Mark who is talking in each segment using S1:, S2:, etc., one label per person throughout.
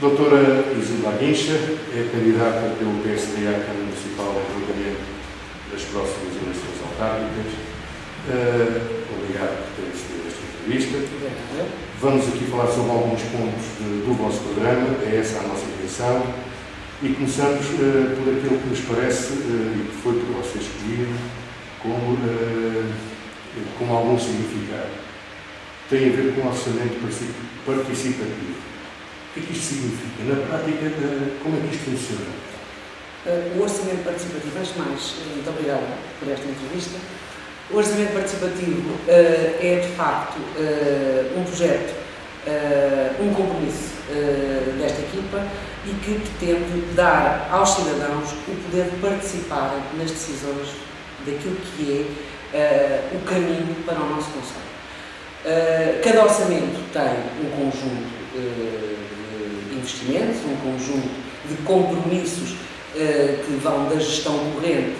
S1: Doutora Isilda Guincha é candidata pelo PSD à Câmara Municipal de Julgamento das próximas eleições autárquicas. Uh, obrigado por ter assistido esta entrevista. Vamos aqui falar sobre alguns pontos de, do vosso programa, é essa a nossa intenção. E começamos uh, por aquilo que nos parece, uh, e que foi por vocês escolhido, como, com algum significado. Tem a ver com o orçamento participativo o que é que isto significa? Na prática, eh, como é que isto funciona?
S2: Eh, o orçamento participativo, antes de mais, eh, muito obrigada por esta entrevista. O orçamento participativo é, de facto, um projeto, um compromisso desta equipa e que pretende dar aos cidadãos o poder de participar nas decisões daquilo que é o caminho para o nosso Conselho. Cada orçamento tem um conjunto investimentos, um conjunto de compromissos uh, que vão da gestão corrente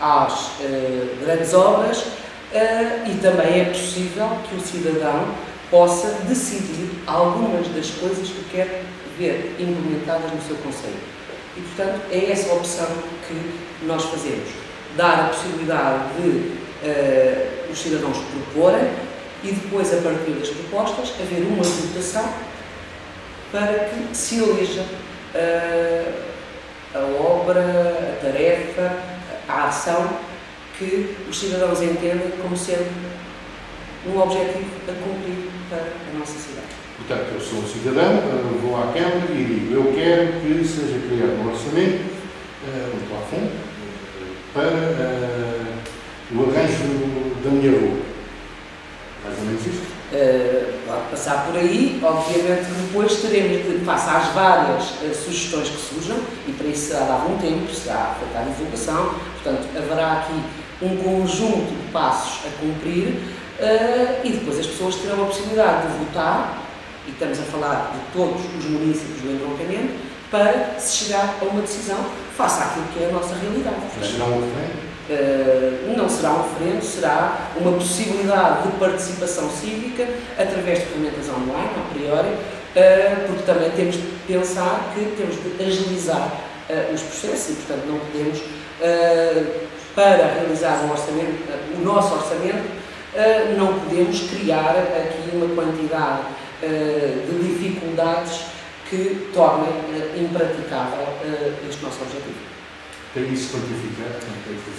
S2: às uh, grandes obras uh, e também é possível que o cidadão possa decidir algumas das coisas que quer ver implementadas no seu Conselho. E, portanto, é essa opção que nós fazemos. Dar a possibilidade de os cidadãos proporem e depois, a partir das propostas, haver uma votação para que se eleja uh, a obra, a tarefa, a ação que os cidadãos entendem como sendo um objetivo a cumprir para a nossa cidade.
S1: Portanto, eu sou um cidadão, vou à Câmara e digo, eu quero que seja criado um orçamento, uh, um plafond, para uh, o arranjo da minha rua. Mais ou menos isto?
S2: Uh, pode passar por aí, obviamente depois teremos de, face às várias uh, sugestões que surjam, e para isso será dado um tempo, será feita a divulgação, portanto haverá aqui um conjunto de passos a cumprir uh, e depois as pessoas terão a possibilidade de votar, e estamos a falar de todos os municípios do entroncamento, para se chegar a uma decisão face àquilo que é a nossa realidade.
S1: Mas um referendo?
S2: Uh, não será um referendo, será uma possibilidade de participação cívica através de ferramentas online, a priori, uh, porque também temos de pensar que temos de agilizar uh, os processos e, portanto, não podemos, para realizar um orçamento, o nosso orçamento, não podemos criar aqui uma quantidade de dificuldades que tornem impraticável este nosso objetivo.
S1: Tem isso quantificado?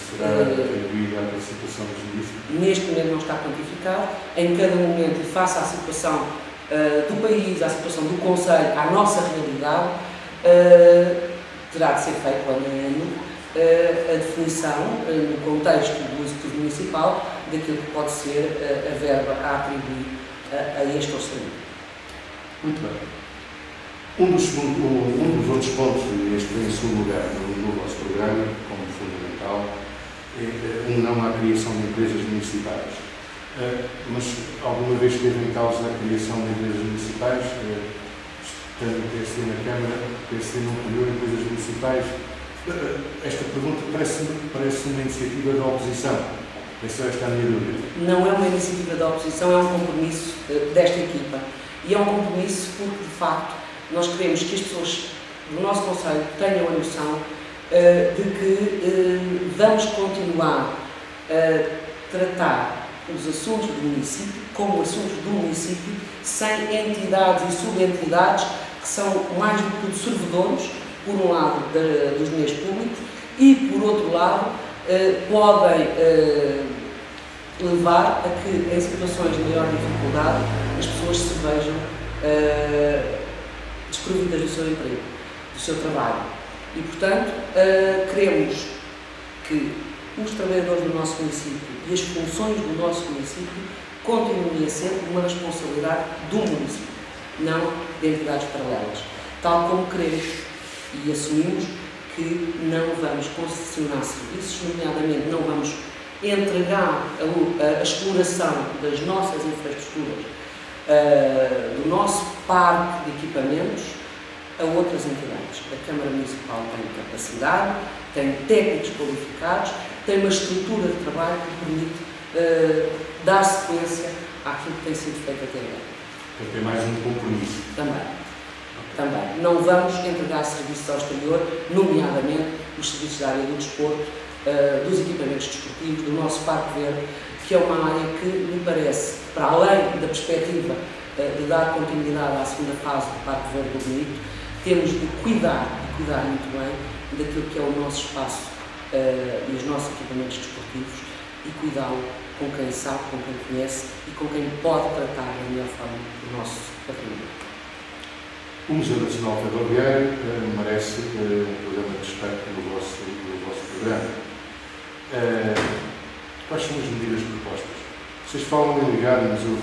S1: Será atribuído à participação dos municípios?
S2: Neste momento não está quantificado. Em cada momento, face à situação uh, do país, à situação do Conselho, à nossa realidade, uh, terá de ser feito ano em ano a definição, no contexto do Executivo Municipal, daquilo que pode ser a verba a atribuir a este orçamento.
S1: Muito bem. Um dos, um, dos outros pontos, este vem em segundo lugar no, no vosso programa, como fundamental, é, é um não à criação de empresas municipais. Uh, mas alguma vez esteve em causa a criação de empresas municipais? Uh, estando PSD na Câmara, o PSD não criou empresas municipais? Uh, esta pergunta parece, parece uma iniciativa da oposição. É só esta a minha dúvida.
S2: Não é uma iniciativa da oposição, é um compromisso desta equipa. E é um compromisso porque, de facto, nós queremos que as pessoas do nosso Conselho tenham a noção uh, de que uh, vamos continuar a tratar os assuntos do município como assuntos do município, sem entidades e subentidades que são mais do que servidores, por um lado, dos meios públicos e, por outro lado, uh, podem levar a que, em situações de maior dificuldade, as pessoas se vejam desprovidas do seu emprego, do seu trabalho. E, portanto, uh, queremos que os trabalhadores do nosso município e as funções do nosso município continuem a ser uma responsabilidade do município, não de entidades paralelas. Tal como queremos e assumimos que não vamos concessionar serviços, nomeadamente não vamos entregar a, a, exploração das nossas infraestruturas uh, do nosso parque de equipamentos a outras entidades. A Câmara Municipal tem capacidade, tem técnicos qualificados, tem uma estrutura de trabalho que permite uh, dar sequência àquilo que tem sido feito até agora.
S1: Então tem mais um compromisso.
S2: Também. também. Não vamos entregar serviços ao exterior, nomeadamente os serviços da área do desporto, uh, dos equipamentos desportivos, do nosso Parque Verde, que é uma área que me parece, para além da perspectiva de dar continuidade à segunda fase do Parque Verde do Bonito, temos de cuidar, e cuidar muito bem, daquilo que é o nosso espaço uh, e os nossos equipamentos desportivos e cuidá-lo com quem sabe, com quem conhece e com quem pode tratar da melhor forma o nosso patrimônio.
S1: O Museu Nacional Ferroviário uh, merece uh, um programa de destaque no vosso, vosso programa. Uh, quais são as medidas propostas? Vocês falam em ligar o Museu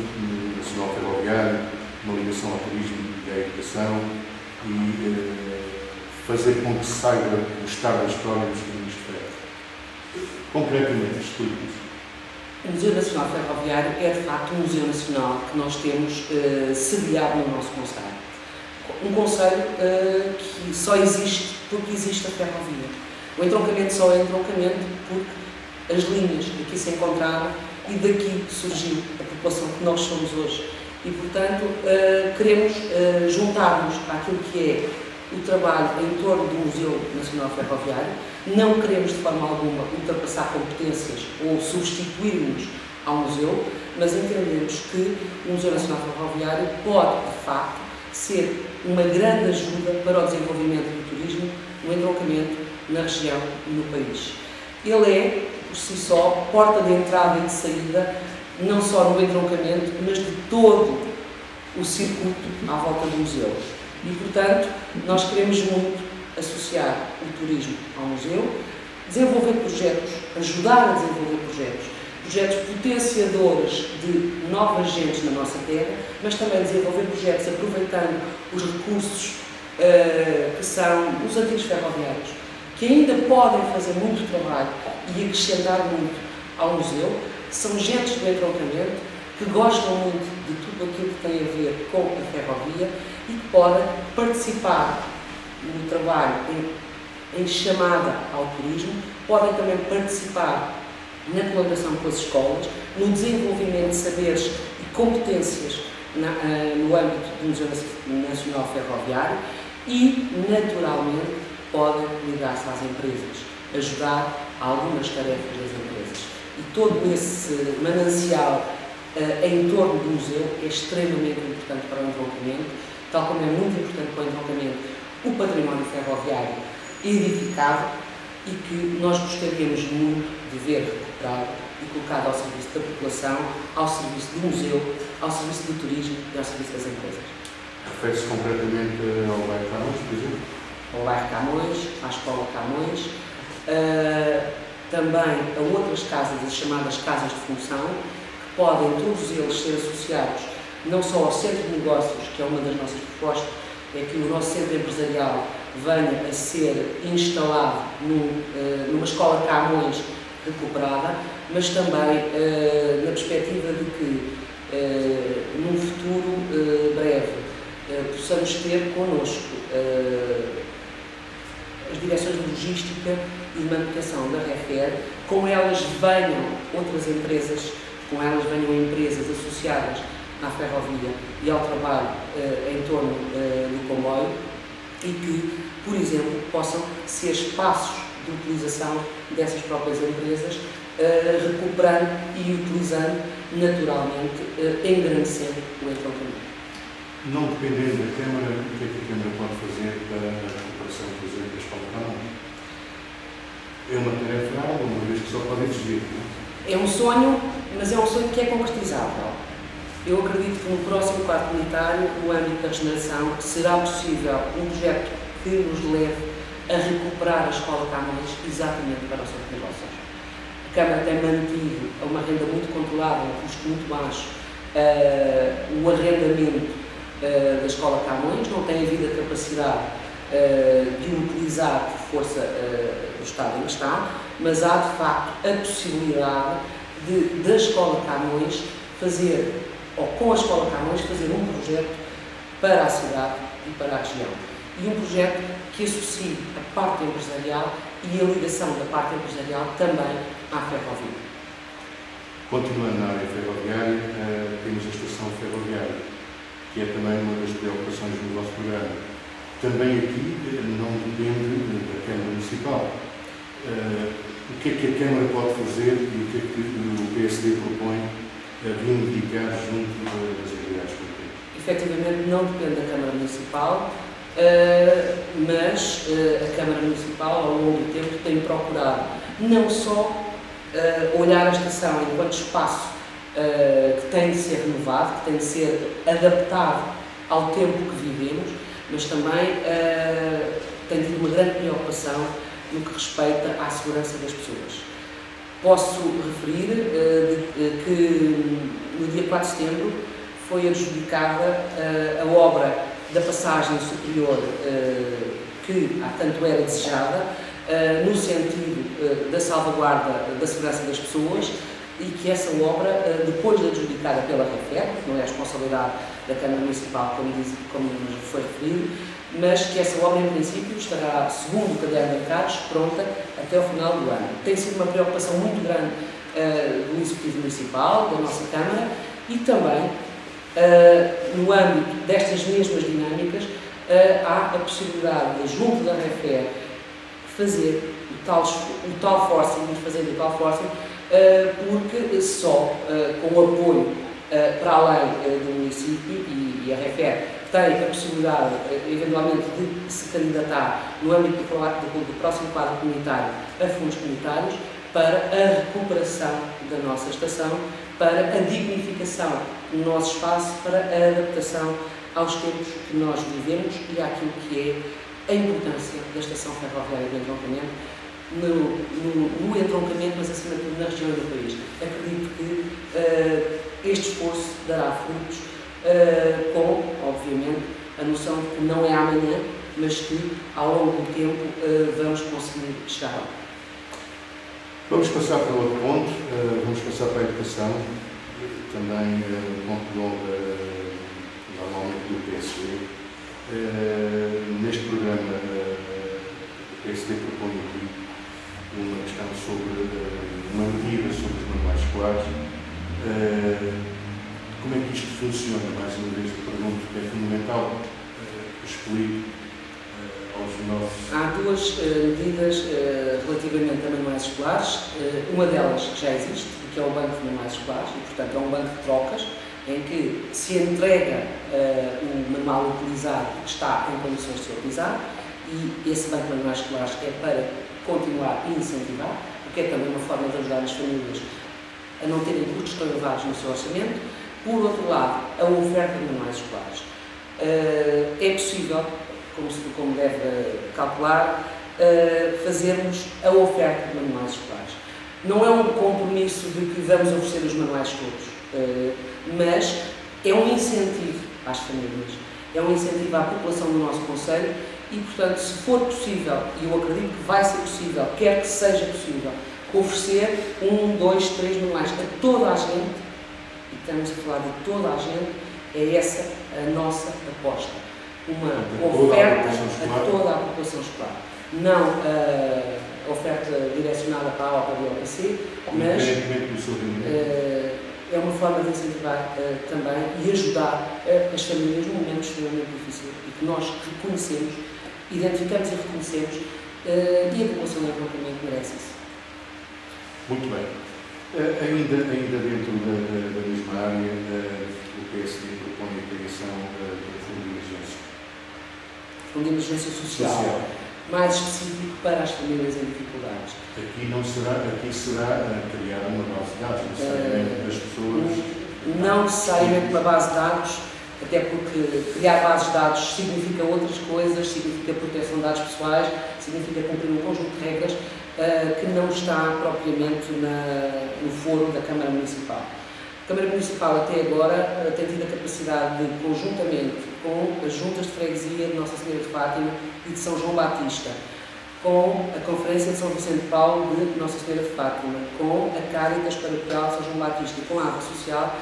S1: Ferroviário, uma ligação ao turismo e à educação e fazer com que saiba o estado da história dos caminhos ferro. Concretamente, explique isso.
S2: O Museu Nacional Ferroviário é, de facto, um museu nacional que nós temos sediado no nosso Conselho um conselho uh, que só existe porque existe a ferrovia. O entroncamento só é entroncamento porque as linhas aqui se encontraram e daqui surgiu a população que nós somos hoje. E, portanto, uh, queremos uh, juntar-nos àquilo que é o trabalho em torno do Museu Nacional Ferroviário. Não queremos, de forma alguma, ultrapassar competências ou substituir-nos ao museu, mas entendemos que o Museu Nacional Ferroviário pode, de facto, ser uma grande ajuda para o desenvolvimento do turismo no entroncamento na região e no país. Ele é, por si só, porta de entrada e de saída, não só no entroncamento, mas de todo o circuito à volta do museu. E, portanto, nós queremos muito associar o turismo ao museu, desenvolver projetos, ajudar a desenvolver projetos projetos potenciadores de novas gentes na nossa terra, mas também desenvolver projetos aproveitando os recursos uh, que são os antigos ferroviários, que ainda podem fazer muito trabalho e acrescentar muito ao museu, são gentes do entroncamento que gostam muito de tudo aquilo que tem a ver com a ferrovia e que podem participar no trabalho em, em chamada ao turismo, podem também participar na colaboração com as escolas, no desenvolvimento de saberes e competências na, uh, no âmbito do Museu Nacional Ferroviário e, naturalmente, podem ligar-se às empresas, ajudar a algumas tarefas das empresas. E todo esse manancial uh, em torno do museu é extremamente importante para o entroncamento, tal como é muito importante para o entroncamento o património ferroviário edificado e que nós gostaríamos muito de ver recuperado e colocado ao serviço da população, ao serviço do museu, ao serviço do turismo e ao serviço das empresas.
S1: Refere-se concretamente ao bairro Camões, por exemplo?
S2: Ao bairro Camões, à Escola Camões, uh, também a outras casas, as chamadas casas de função, que podem todos eles ser associados não só ao centro de negócios, que é uma das nossas propostas, é que o nosso centro empresarial venha a ser instalado eh, numa escola Camões recuperada, mas também uh, na perspectiva de que, uh, num futuro breve, possamos ter connosco as direções de logística e manutenção da RFR, com elas venham outras empresas, com elas venham empresas associadas à ferrovia e ao trabalho em torno do comboio, e que, por exemplo, possam ser espaços de utilização dessas próprias empresas, uh, recuperando e utilizando naturalmente, engrandecendo o entroncamento.
S1: Não dependendo da Câmara, o que é que a Câmara pode fazer para a recuperação, por exemplo, da escola não? É uma tarefa nada, uma vez que só pode exigir, não
S2: é? É um sonho, mas é um sonho que é concretizável. Eu acredito que no próximo quadro comunitário, no âmbito da regeneração, será possível um projeto que nos leve a recuperar a Escola Camões exatamente para o centro de negócios. A Câmara tem mantido a uma renda muito controlada, um custo muito baixo, uh, o arrendamento uh, da Escola Camões, não tem havido a capacidade uh, de utilizar força Estado em que está, mas há de facto a possibilidade de, da Escola Camões fazer ou com a Escola Camões, fazer um projeto para a cidade e para a região. E um projeto que associe a parte empresarial e a ligação da parte empresarial também à ferrovia.
S1: Continuando na área ferroviária, uh, temos a estação ferroviária. que é também uma das preocupações do nosso programa. Também aqui não depende da Câmara Municipal. O que é que a Câmara pode fazer e o que é que o PSD propõe a reivindicar junto das entidades competentes?
S2: Efetivamente, não depende da Câmara Municipal, Uh, mas uh, a Câmara Municipal, ao longo do tempo, tem procurado não só uh, olhar a estação enquanto espaço que tem de ser renovado, que tem de ser adaptado ao tempo que vivemos, mas também tem tido uma grande preocupação no que respeita à segurança das pessoas. Posso referir que no dia 4 de setembro foi adjudicada a obra da passagem superior uh, que há tanto era desejada, uh, no sentido uh, da salvaguarda da segurança das pessoas e que essa obra, depois de adjudicada pela REFER, que não é a responsabilidade da Câmara Municipal, como, diz, como foi referido, mas que essa obra, em princípio, estará, segundo o caderno de mercados, pronta até ao final do ano. Tem sido uma preocupação muito grande do Executivo Municipal, da nossa Câmara, e também Uh, no âmbito destas mesmas dinâmicas, uh, há a possibilidade de, junto da RFE, fazer o tal, o tal forcing, fazer o tal forcing, uh, porque só com o apoio para além do município e, RFE tem a possibilidade, eventualmente, de se candidatar no âmbito do, do, do próximo quadro comunitário a fundos comunitários para a recuperação da nossa estação, para a dignificação do nosso espaço, para a adaptação aos tempos que nós vivemos e àquilo que é a importância da estação ferroviária de entroncamento no, no, no entroncamento, mas acima de tudo na região do país. Acredito que uh, este esforço dará frutos uh, com, obviamente, a noção de que não é amanhã, mas que ao longo do tempo uh, vamos conseguir chegar lá.
S1: Vamos passar para outro ponto, uh, vamos passar para a educação, também um ponto uh, normalmente do PSD. neste programa, o PSD propõe aqui uma questão sobre, uma medida sobre os manuais escolares. Como é que isto funciona? Mais uma vez, pergunto que é fundamental explique nossos...
S2: Há duas uh, medidas uh, relativamente a manuais escolares. Uh, uma delas que já existe, que é o Banco de Manuais Escolares, e, portanto, é um banco de trocas em que se entrega o manual utilizado que está em condições de ser utilizado e esse Banco de Manuais Escolares é para continuar e incentivar, porque é também uma forma de ajudar as famílias a não terem custos tão elevados no seu orçamento. Por outro lado, a oferta de manuais escolares. é possível como, se, como deve calcular, uh, fazermos a oferta de manuais escolares. Não é um compromisso de que vamos oferecer os manuais todos, uh, mas é um incentivo às famílias, é um incentivo à população do nosso Conselho e, portanto, se for possível, e eu acredito que vai ser possível, quer que seja possível, oferecer um, dois, três manuais a toda a gente, estamos a falar de toda a gente, é essa a nossa aposta uma oferta a toda a população escolar. Não a oferta direcionada para a OPA e OPC, mas uh, é uma forma de incentivar uh, também e ajudar uh, as famílias num momento extremamente difícil e que nós reconhecemos, identificamos e reconhecemos e a população do acampamento merece isso.
S1: Muito bem. Ainda, ainda dentro da, da, mesma área, o PSD propõe a criação do Fundo de Emergência
S2: Fundo de Emergência Social, Social, mais específico para as famílias em dificuldades.
S1: Aqui não será, aqui será criada uma base de dados, necessariamente uh, das pessoas.
S2: Não necessariamente uma base de dados, até porque criar bases de dados significa outras coisas, significa proteção de dados pessoais, significa cumprir um conjunto de regras uh, que não está propriamente na, no foro da Câmara Municipal. A Câmara Municipal até agora tem tido a capacidade de, conjuntamente com as juntas de freguesia de Nossa Senhora de Fátima e de São João Batista, com a Conferência de São Vicente Paulo de Nossa Senhora de Fátima, com a Caritas Paroquial São João Batista e com a Água Social,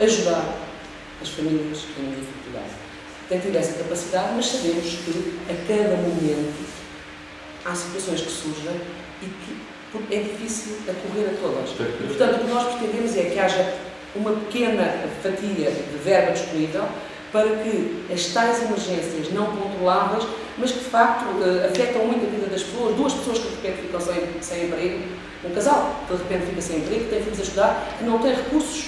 S2: ajudar as famílias em dificuldade. Tem tido essa capacidade, mas sabemos que a cada momento há situações que surgem e que é difícil acorrer a todas. E, portanto, o que nós pretendemos é que haja uma pequena fatia de verba disponível para que as tais emergências não controláveis, mas que de facto uh, afetam muito a vida das pessoas, duas pessoas que de repente ficam sem, sem emprego, um casal que de repente fica sem emprego, que tem filhos a estudar, que não tem recursos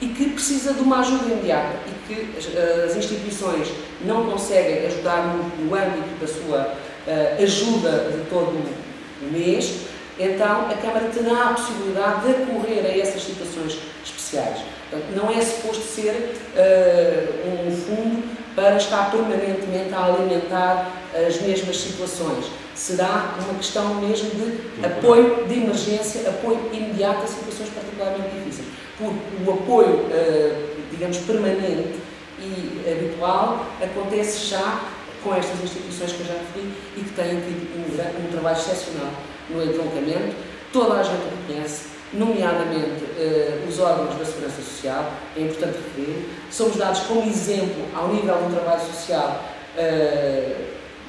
S2: e que precisa de uma ajuda imediata e que as, as instituições não conseguem ajudar no, no âmbito da sua uh, ajuda de todo o mês, então a Câmara terá a possibilidade de acorrer a essas situações especiais. Portanto, não é suposto ser uh, um fundo para estar permanentemente a alimentar as mesmas situações. Será uma questão mesmo de apoio de emergência, apoio imediato a situações particularmente difíceis. Porque o apoio, uh, digamos, permanente e habitual acontece já com estas instituições que eu já referi e que têm tido um, um trabalho excepcional no entroncamento. Toda a gente reconhece, nomeadamente uh, os órgãos da Segurança Social, é importante referir. Somos dados como exemplo ao nível do trabalho social uh,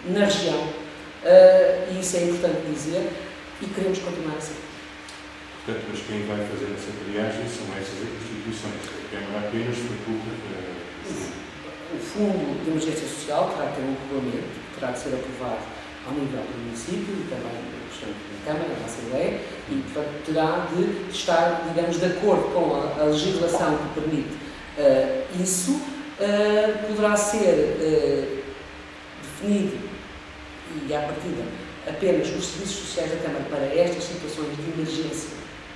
S2: na região, uh, e isso é importante dizer, e queremos continuar assim.
S1: Portanto, mas quem vai fazer essa triagem são essas instituições. A Câmara apenas faculta.
S2: O Fundo de Emergência Social terá que ter um regulamento, terá que ser aprovado ao nível do município e também, da Câmara, da Assembleia, e, portanto, terá de estar, digamos, de acordo com a, a legislação que permite uh, isso, uh, poderá ser uh, definido e, à partida, apenas os serviços sociais da Câmara para estas situações de emergência,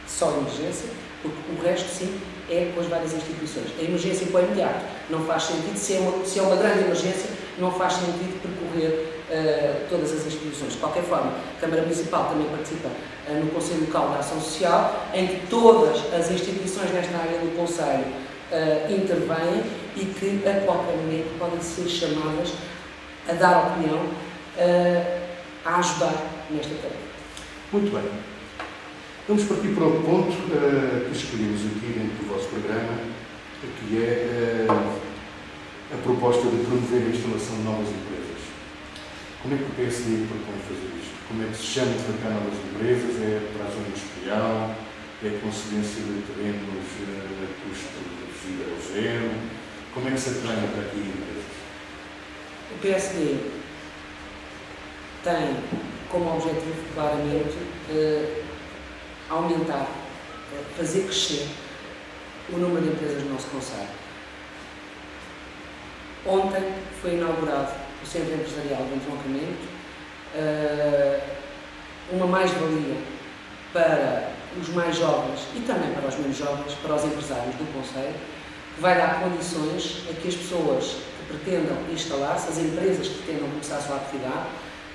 S2: só emergência, porque o resto, sim, é com as várias instituições. A emergência para o imediato não faz sentido, se é, uma, se é uma grande emergência, não faz sentido percorrer uh, todas as instituições. De qualquer forma, a Câmara Municipal também participa uh, no Conselho Local da Ação Social, em que todas as instituições nesta área do Conselho uh, intervêm e que a qualquer momento podem ser chamadas a dar opinião, a ajudar nesta tarefa.
S1: Muito bem. Vamos partir para outro ponto que escolhemos aqui dentro do vosso programa, que é a proposta de promover a instalação de novas empresas. Como é que o PSD propõe fazer isto? Como é que se chama de cá novas empresas? É para a zona industrial? É concedência de terrenos a custo ao zero? Como é que se atrai para aqui empresas?
S2: O PSD tem como objetivo, claramente, eh, aumentar, fazer crescer o número de empresas no nosso Conselho. Ontem foi inaugurado o Centro Empresarial do Entroncamento, uh, uma mais-valia para os mais jovens e também para os menos jovens, para os empresários do Conselho, que vai dar condições a que as pessoas que pretendam instalar-se, as empresas que pretendam começar a sua atividade,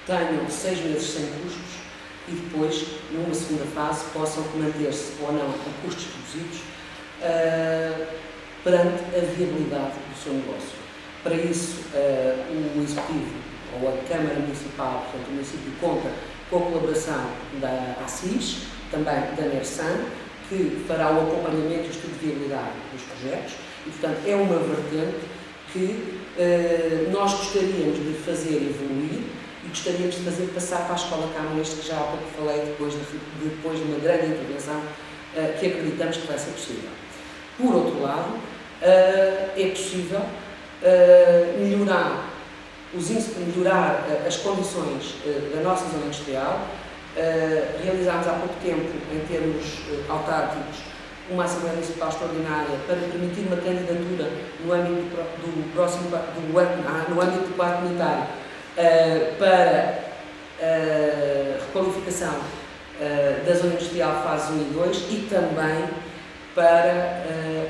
S2: tenham seis meses sem custos e depois, numa segunda fase, possam manter-se ou não com custos reduzidos uh, perante a viabilidade do seu negócio. Para isso, uh, o Executivo ou a Câmara Municipal, portanto, o município conta com a colaboração da ASIS, também da NERSAN, que fará o acompanhamento e o estudo de viabilidade dos projetos e, portanto, é uma vertente que uh, nós gostaríamos de fazer evoluir e gostaríamos de fazer passar para a Escola Camões, que já há pouco falei depois de, depois de uma grande intervenção uh, que acreditamos que vai ser possível. Por outro lado, uh, é possível uh, melhorar, os, melhorar as condições da nossa zona industrial. realizámos há pouco tempo, em termos autárquicos, uma Assembleia Municipal Extraordinária para permitir uma candidatura no âmbito do, próximo do, no âmbito do quadro comunitário para a requalificação da zona industrial fase 1 e 2 e também para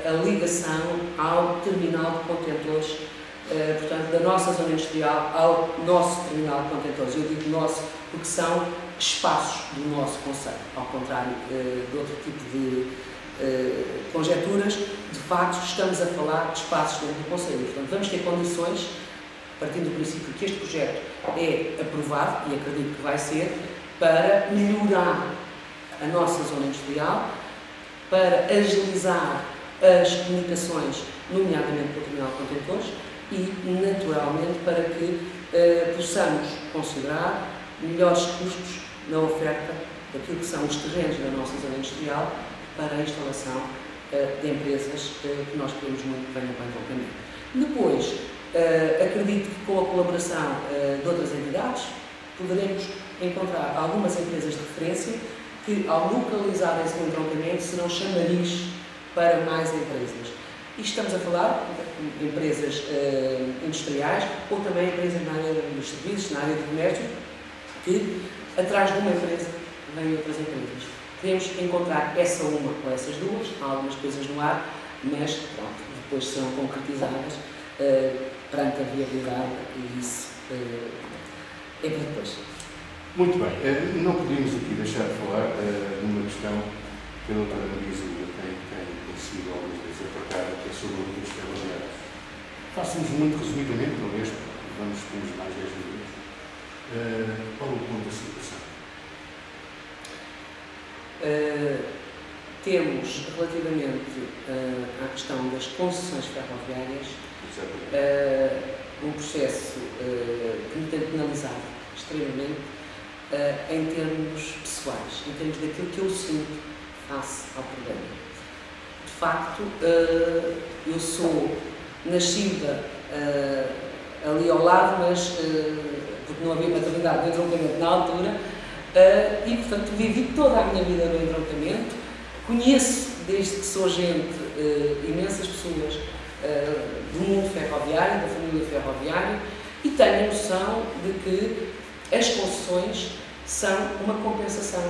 S2: a ligação ao terminal de contentores, portanto, da nossa zona industrial ao nosso terminal de contentores. Eu digo nosso porque são espaços do nosso Conselho, ao contrário de outro tipo de conjecturas, de facto estamos a falar de espaços dentro do Conselho. Portanto, vamos ter condições, partindo do princípio que este projeto é aprovado, e acredito que vai ser, para melhorar a nossa zona industrial, para agilizar as comunicações, nomeadamente com o terminal de contentores, e, naturalmente, para que eh, possamos considerar melhores custos na oferta daquilo que são os terrenos da nossa zona industrial para a instalação eh, de empresas eh, que nós queremos muito que venham para o caminho. Depois, acredito que com a colaboração de outras entidades poderemos encontrar algumas empresas de referência que, ao localizarem-se no entroncamento, serão chamariz para mais empresas. E estamos a falar de empresas uh, industriais ou também empresas na área dos serviços, na área do comércio, que atrás de uma empresa vêm outras empresas. Queremos encontrar essa uma ou essas duas, há algumas coisas no ar, mas pronto, depois serão concretizadas uh, perante a viabilidade e isso uh, é para depois.
S1: Muito bem, não podíamos aqui deixar de falar numa questão que a doutora Marisa tem, tem, tem sido algumas vezes apertada, que é sobre o dos ferroviários. Façamos muito resumidamente, talvez, vamos temos mais 10 minutos, uh, qual o ponto da situação?
S2: Uh, temos, relativamente uh, à questão das concessões ferroviárias, uh, um processo que me tem penalizado extremamente em termos pessoais, em termos daquilo que eu sinto face ao problema. De facto, eu sou nascida ali ao lado, mas porque não havia maternidade no entroncamento na altura, e portanto vivi toda a minha vida no entroncamento Conheço, desde que sou gente, imensas pessoas uh, do mundo ferroviário, da família ferroviária, e tenho noção de que as concessões são uma compensação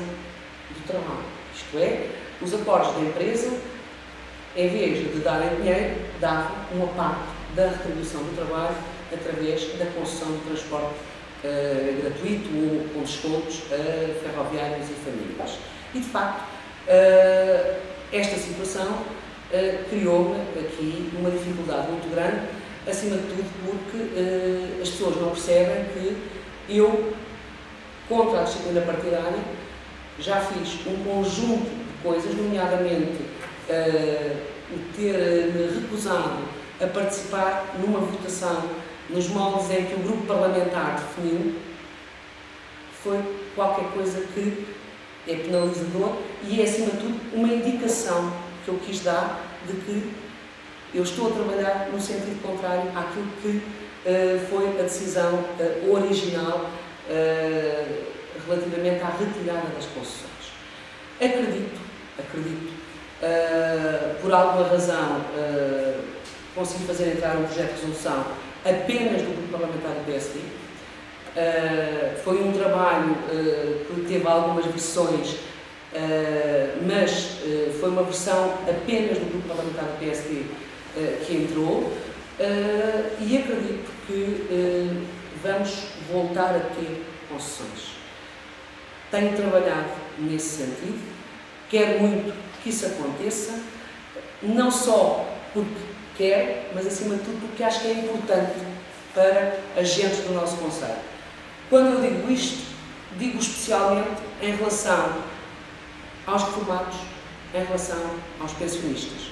S2: do trabalho. Isto é, os acordos da empresa, em vez de darem dinheiro, davam uma parte da retribuição do trabalho através da concessão de transporte uh, gratuito ou com descontos a ferroviários e famílias. E, de facto, Uh, esta situação uh, criou-me aqui uma dificuldade muito grande, acima de tudo porque uh, as pessoas não percebem que eu, contra a disciplina partidária, já fiz um conjunto de coisas, nomeadamente o ter-me recusado a participar numa votação nos moldes em que o grupo parlamentar definiu, foi qualquer coisa que é penalizador e é, acima de tudo, uma indicação que eu quis dar de que eu estou a trabalhar no sentido contrário àquilo que uh, foi a decisão uh, original uh, relativamente à retirada das concessões. Acredito, acredito, por alguma razão, consegui fazer entrar um projeto de resolução apenas do grupo parlamentar do PSD, foi um trabalho que teve algumas versões, mas foi uma versão apenas do grupo parlamentar do PSD que entrou e acredito que vamos voltar a ter concessões. Tenho trabalhado nesse sentido, quero muito que isso aconteça, não só porque quero, mas acima de tudo porque acho que é importante para agentes do nosso Conselho. Quando eu digo isto, digo especialmente em relação aos reformados, em relação aos pensionistas.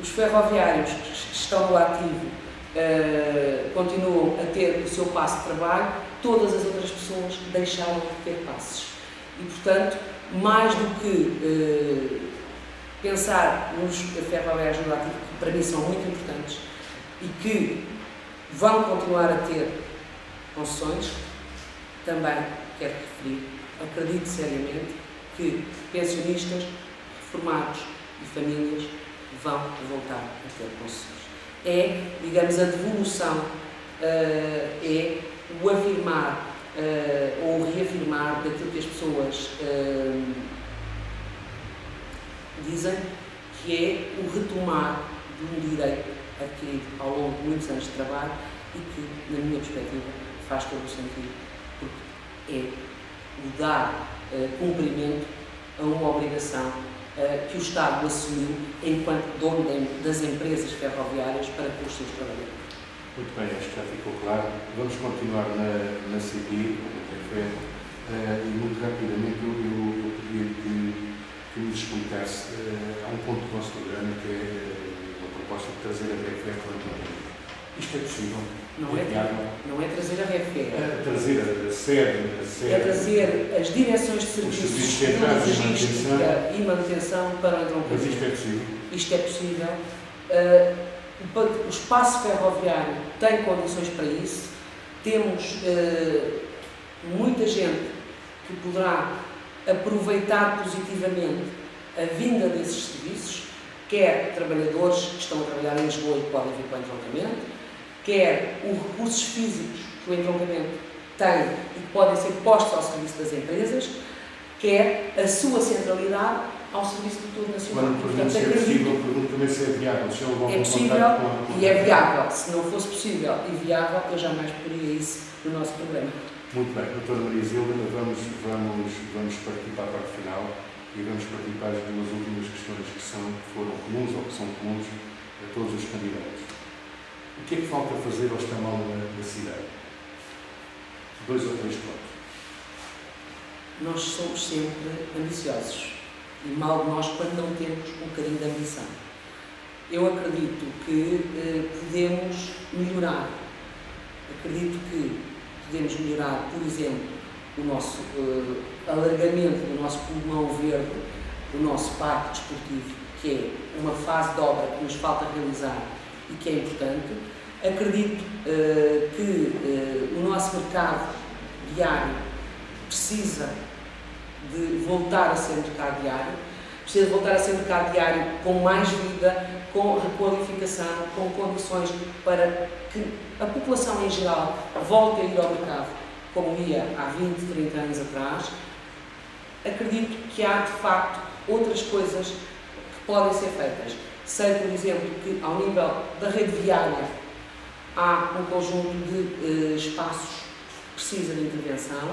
S2: Os ferroviários que estão no ativo uh, continuam a ter o seu passo de trabalho, todas as outras pessoas deixaram de ter passos. E, portanto, mais do que uh, pensar nos ferroviários no ativo, que para mim são muito importantes e que vão continuar a ter concessões, também quero referir, acredito seriamente que pensionistas, reformados e famílias vão voltar a ter concessões. É, digamos, a devolução, uh, é o afirmar uh, ou reafirmar daquilo que as pessoas uh, dizem, que é o retomar de um direito adquirido ao longo de muitos anos de trabalho e que, na minha perspectiva, faz todo o sentido, porque é o dar uh, cumprimento a uma obrigação uh, que o Estado assumiu enquanto dono das empresas ferroviárias para com os seus trabalhadores.
S1: Muito bem, acho que já ficou claro. Vamos continuar na, na tem feito, uh, e muito rapidamente eu, eu, eu pedia que, que nos explicasse. Há um ponto do nosso programa que é uma proposta de trazer a BFE para o isto é possível?
S2: Não é, não é trazer a REFE.
S1: É trazer a sede, a sede.
S2: É trazer as direções de serviços, de logística e manutenção para o entroncamento.
S1: Mas isto é possível?
S2: Isto é possível. Uh, o espaço ferroviário tem condições para isso, temos eh, muita gente que poderá aproveitar positivamente a vinda desses serviços, quer trabalhadores que estão a trabalhar em Lisboa e podem vir para o entroncamento, quer os recursos físicos que o entroncamento tem e que podem ser postos ao serviço das empresas, quer a sua centralidade ao serviço do todo nacional.
S1: Quando pergunto se é possível, pergunto também se é viável. Se
S2: é possível e é viável. Se não fosse possível e viável, eu jamais poria isso no nosso programa.
S1: Muito bem, doutora Maria Zilda, vamos, vamos, vamos partir para a parte final e vamos partir para as duas últimas questões que, são, que foram comuns ou que são comuns a todos os candidatos. O que é que falta fazer ao estamão da cidade? Dois ou três pontos.
S2: Nós somos sempre ambiciosos e mal de nós quando não temos um bocadinho de ambição. Eu acredito que eh, podemos melhorar. Acredito que podemos melhorar, por exemplo, o nosso eh, alargamento do nosso pulmão verde, do nosso parque desportivo, que é uma fase de obra que nos falta realizar e que é importante. Acredito eh, que eh, o nosso mercado diário precisa de voltar a ser mercado diário, precisa de voltar a ser mercado diário com mais vida, com requalificação, com condições para que a população em geral volte a ir ao mercado como ia há 20, 30 anos atrás. Acredito que há de facto outras coisas que podem ser feitas. Sei, por exemplo, que ao nível da rede viária há um conjunto de uh, espaços que precisa de intervenção.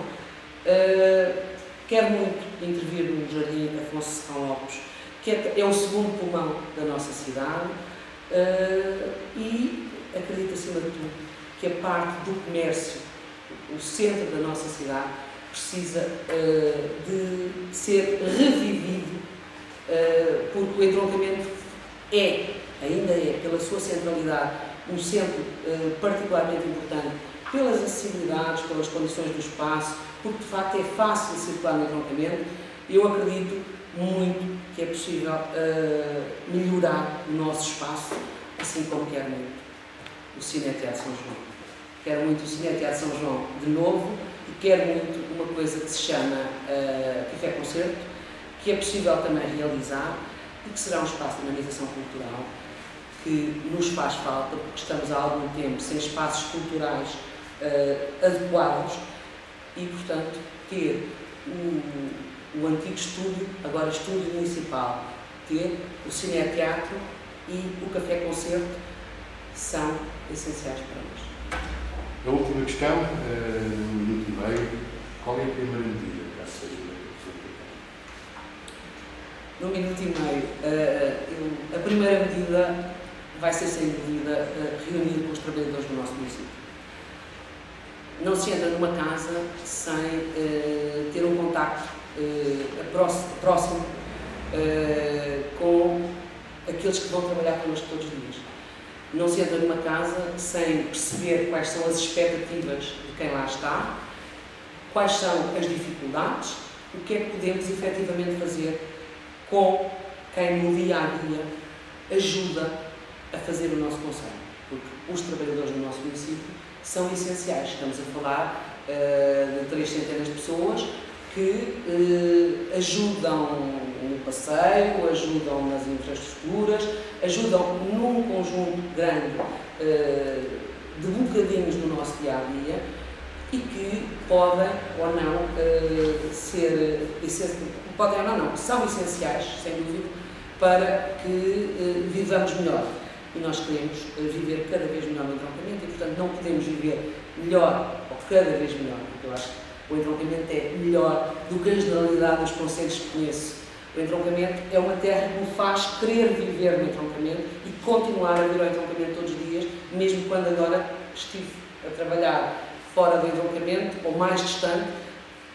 S2: Uh, Quero muito intervir no Jardim Afonso São Lopes, que é, é, o segundo pulmão da nossa cidade, uh, e acredito, acima de tudo, que a parte do comércio, o centro da nossa cidade, precisa uh, de ser revivido, uh, porque o entroncamento é, ainda é, pela sua centralidade, um centro particularmente importante pelas acessibilidades, pelas condições do espaço, porque de facto é fácil circular no entroncamento. Eu acredito muito que é possível uh, melhorar o nosso espaço, assim como quero muito o Cine Teatro São João. Quero muito o Cine Teatro São João de novo e quero muito uma coisa que se chama uh, Café Concerto, que é possível também realizar e que será um espaço de dinamização cultural que nos faz falta, porque estamos há algum tempo sem espaços culturais uh, adequados e, portanto, ter o, o antigo estúdio, agora estúdio municipal, ter o cineteatro e o café-concerto são essenciais para nós.
S1: A última questão, uh, no minuto e meio, qual é a primeira medida, caso seja
S2: No minuto e meio, uh, eu, a primeira medida vai ser, sem dúvida, uh, reunir com os trabalhadores do nosso município não se entra numa casa sem uh, ter um contacto próximo com aqueles que vão trabalhar connosco todos os dias. Não se entra numa casa sem perceber quais são as expectativas de quem lá está, quais são as dificuldades, o que é que podemos efetivamente fazer com quem no dia a dia ajuda a fazer o nosso conselho. Porque os trabalhadores do nosso município são essenciais. Estamos a falar uh, de três centenas de pessoas que uh, ajudam no passeio, ajudam nas infraestruturas, ajudam num conjunto grande uh, de bocadinhos do nosso dia a dia e que podem ou não ser, podem ou não, não, são essenciais, sem dúvida, para que vivamos melhor e nós queremos eh, viver cada vez melhor no entroncamento e, portanto, não podemos viver melhor ou cada vez melhor, porque eu acho que o entroncamento é melhor do que a generalidade dos conselhos que conheço. O entroncamento é uma terra que me faz querer viver no entroncamento e continuar a vir ao entroncamento todos os dias, mesmo quando agora estive a trabalhar fora do entroncamento ou mais distante,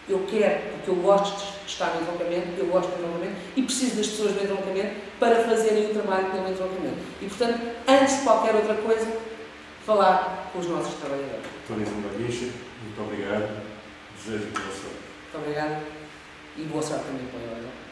S2: eu quero, porque eu gosto de estar no entroncamento, eu gosto do entroncamento e preciso das pessoas do entroncamento para fazerem o trabalho pelo entroncamento. E, portanto, antes de qualquer outra coisa, falar com os nossos trabalhadores.
S1: Turismo Marguicha, muito obrigado. Desejo boa sorte.
S2: Muito obrigado e boa sorte também para o